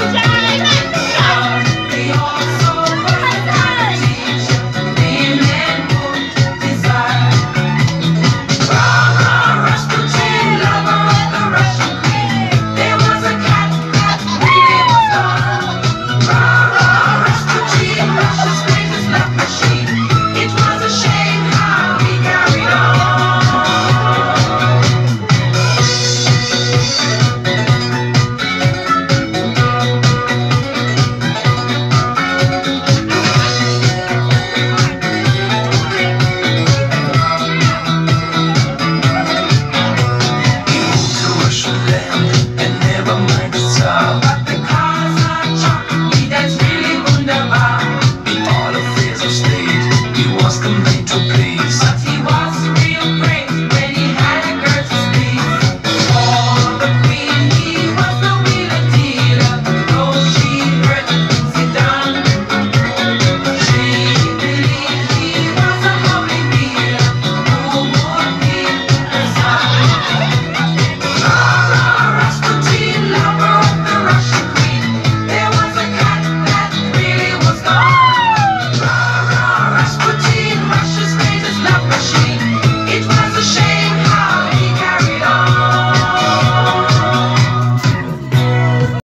Yeah.